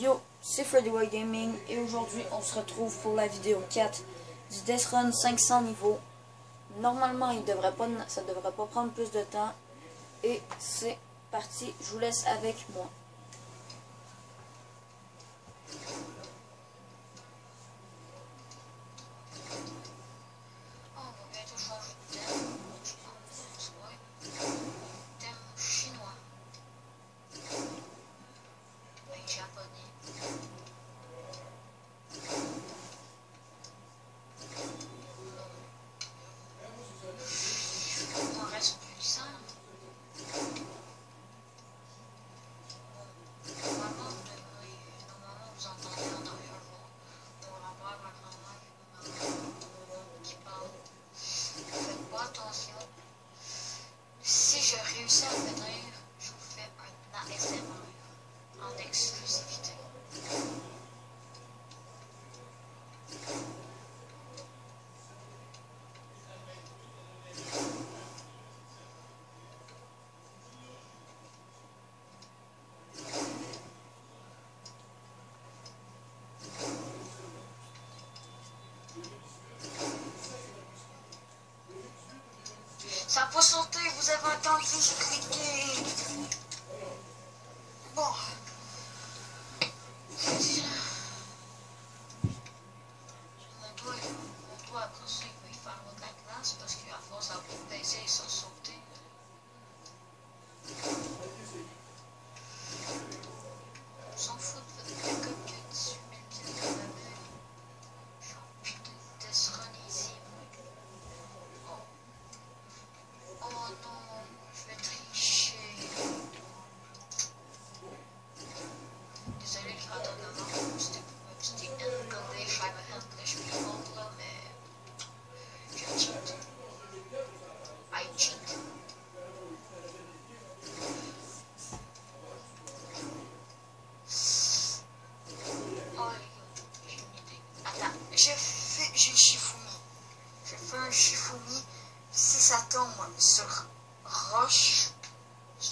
Yo, c'est FreddyWay Gaming et aujourd'hui on se retrouve pour la vidéo 4 du Death Run 500 niveaux. Normalement il devrait pas, ça devrait pas prendre plus de temps et c'est parti, je vous laisse avec moi.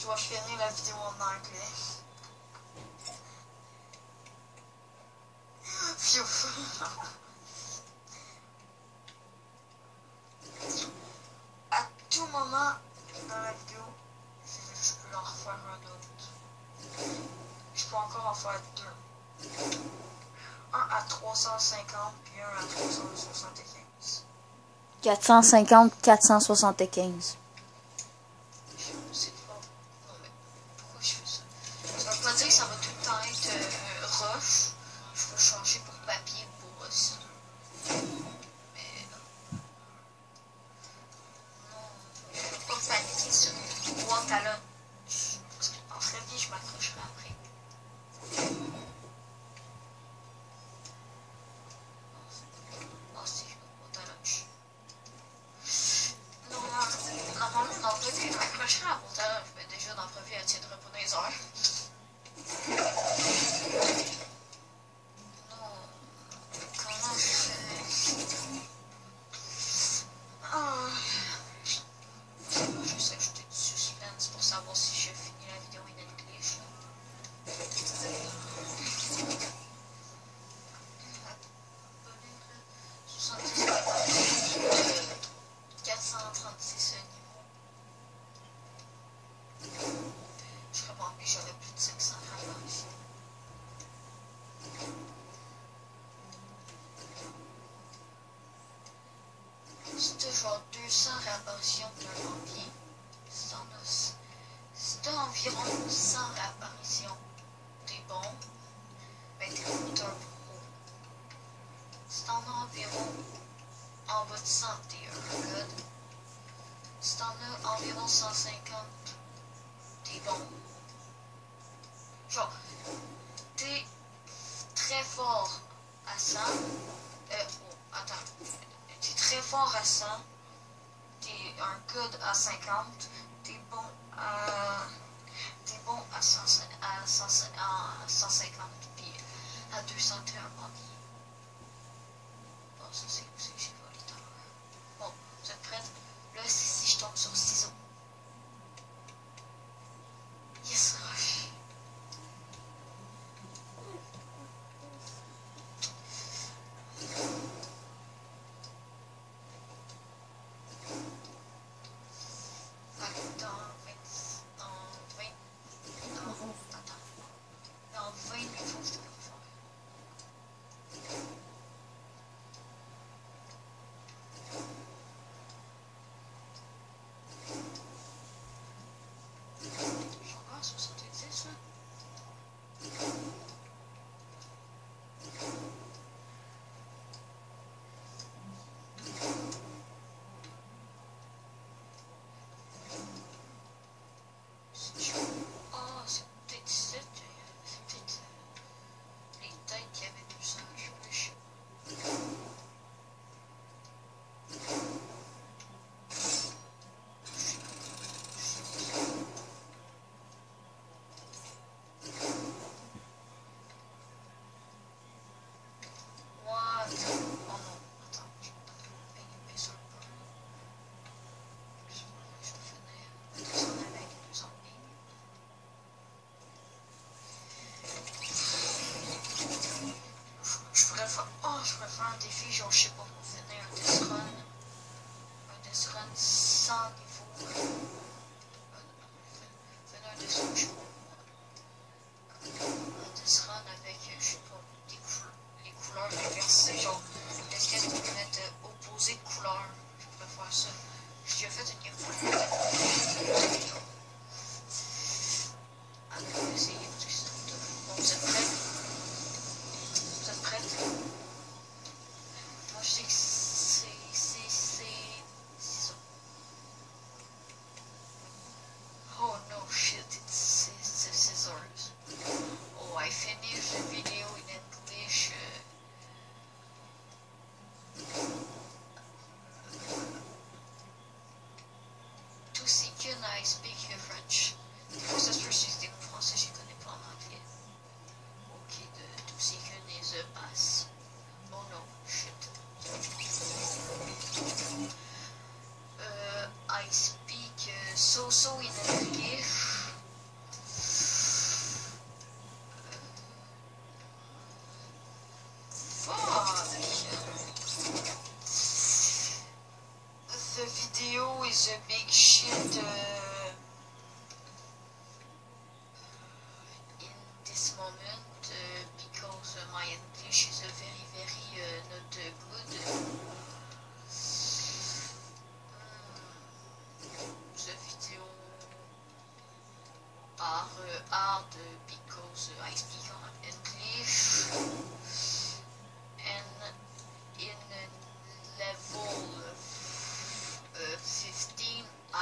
je dois finir la vidéo en anglais. à tout moment dans la vidéo, je peux en refaire un autre. Je peux encore en faire deux. Un à 350 puis un à 375. 450, 475. Juste vendu sans réapparition de janvier, sans. C'était environ 100 réapparitions. T'es bon, mais t'es foutu un pro. C'est en environ en bas de 100 t'es. C'est en environ 150. T'es bon. Genre, t'es très fort à ça fond récent, t'es un good à 50, t'es bon à. T'es bon à, 100, à, 100, à 150 puis à 231.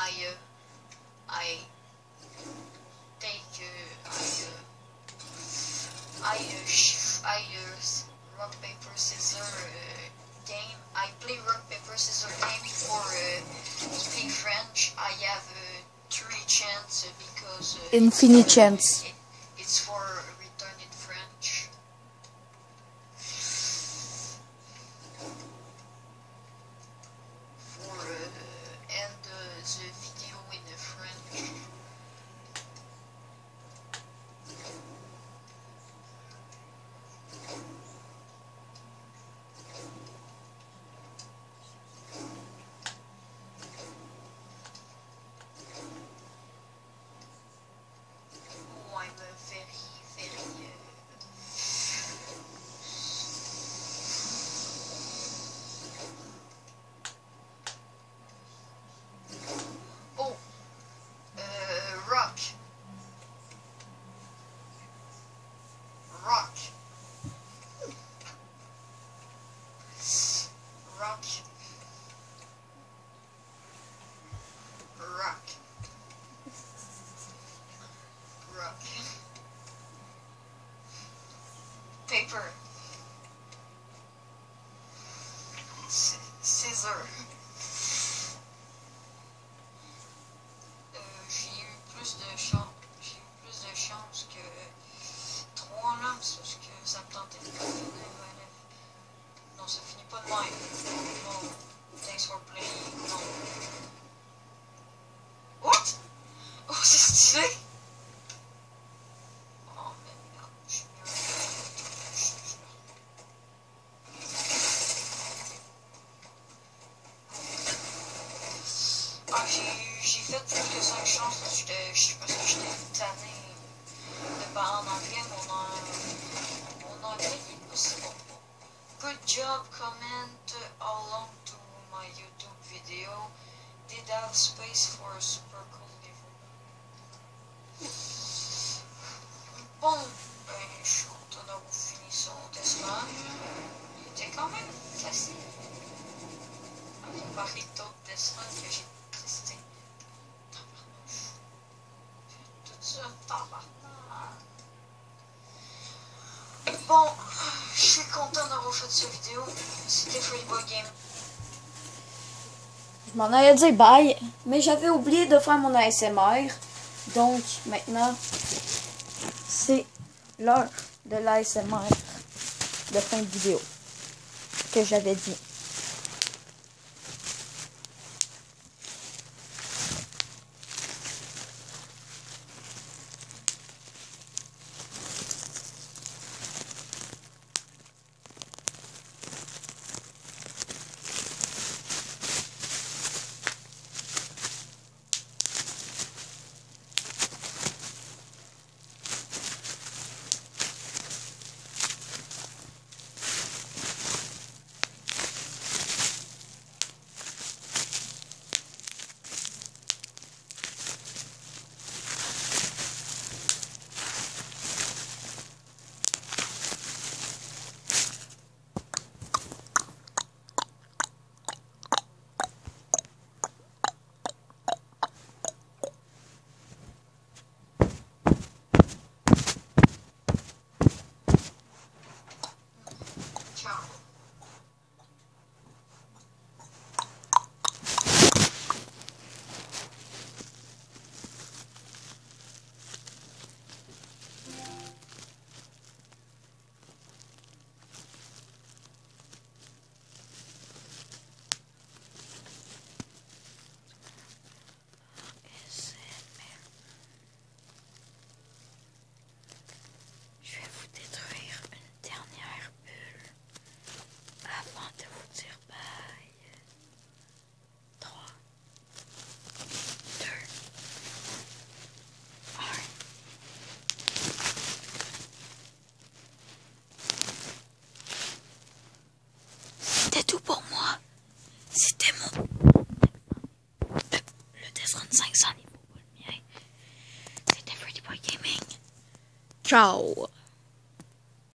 I uh, I take uh, I uh, I uh, I s- rock paper scissors uh, game. I play rock paper scissors game for uh, speak French. I have uh, three chance uh, because Infinite chance. over. Que 5 chances parce que j'étais- je parce que j'étais tanné de parler en anglais. Mon, an- mon anglais il est pas si bon. Good job, comment along to my YouTube video. Did have space for a super cool level. Bon, ben, je suis content d'avoir fini son testament. Il était quand même facile. À comparer d'autres tests que j'ai testés. Bon, je suis content d'avoir fait cette vidéo. C'était Free Boy Game. Je m'en allais dire bye, mais j'avais oublié de faire mon ASMR. Donc maintenant, c'est l'heure de l'ASMR de fin de vidéo que j'avais dit. 照我，